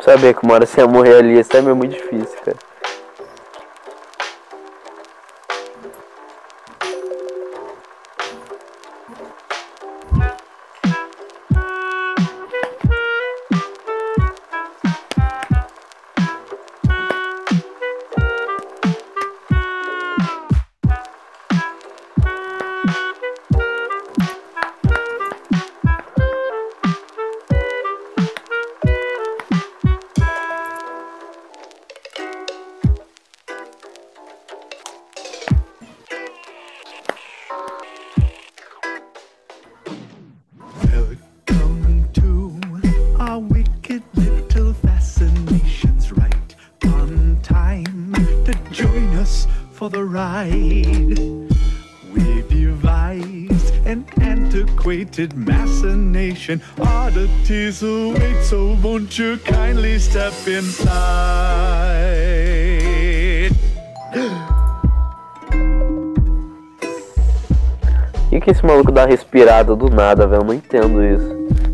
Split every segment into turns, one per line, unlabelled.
Sabia que uma hora você ia morrer ali, time é muito difícil, cara.
For the ride. We devised an antiquated machination. Oddities await, so won't you kindly step inside?
Que, que esse maluco dá respirada do nada, velho? Eu não entendo isso.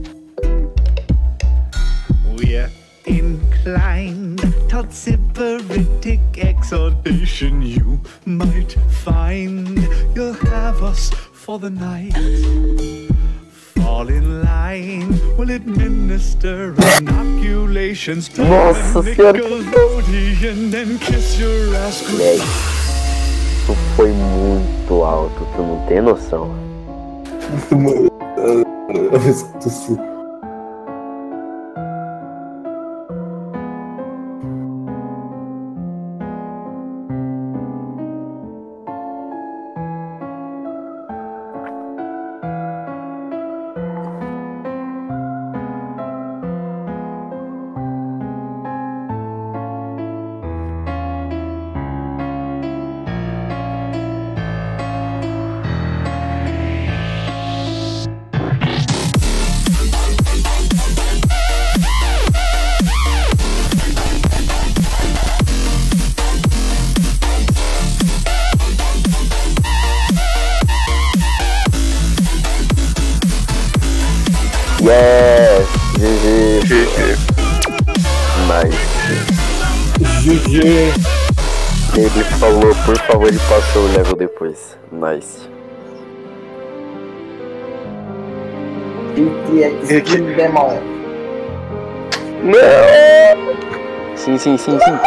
Sybaritic exhortation. You might find you'll have us for the night. Fall in line, we'll administer inoculations to
Nossa
the
Senhora.
Nickelodeon and kiss your ass
Moleque, isso foi muito alto, tu não tem noção.
Mano, eu escuto
Yes! GG! Mas
GG.
ele falou, por favor, ele passou o level depois. Nice.
GG.
Não! Sim, sim, sim, sim.